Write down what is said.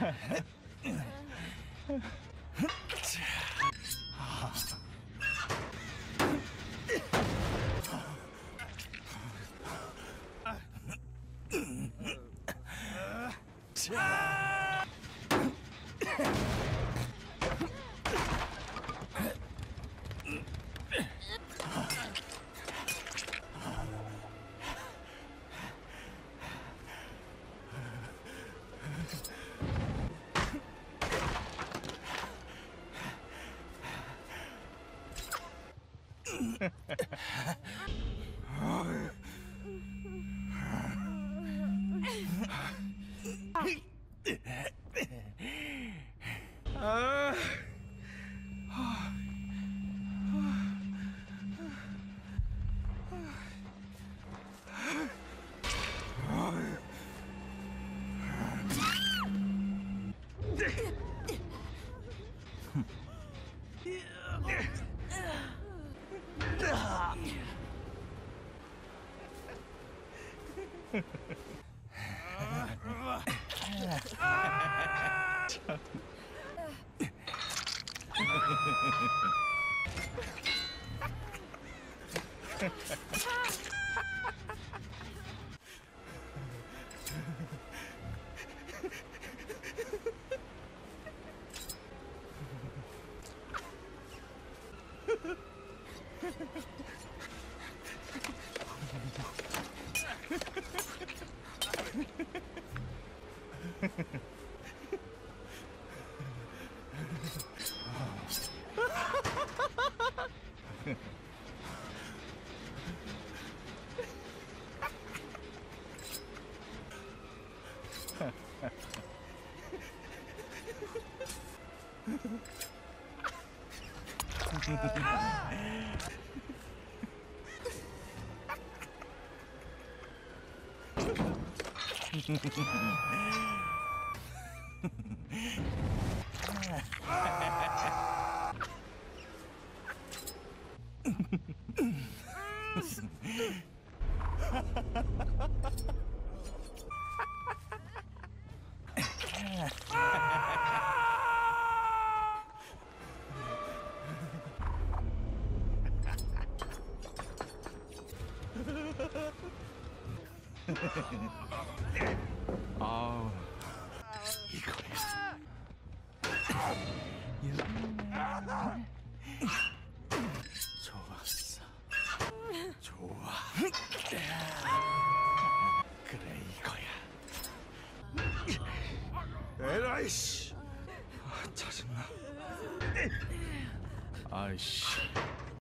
Yeah! Hey! Ha ha ha. Ha ha ha ha! 아우 이거야. 좋았어. 좋아. 그래 이거야. 에라이씨. 아, 짜증나. 아이씨.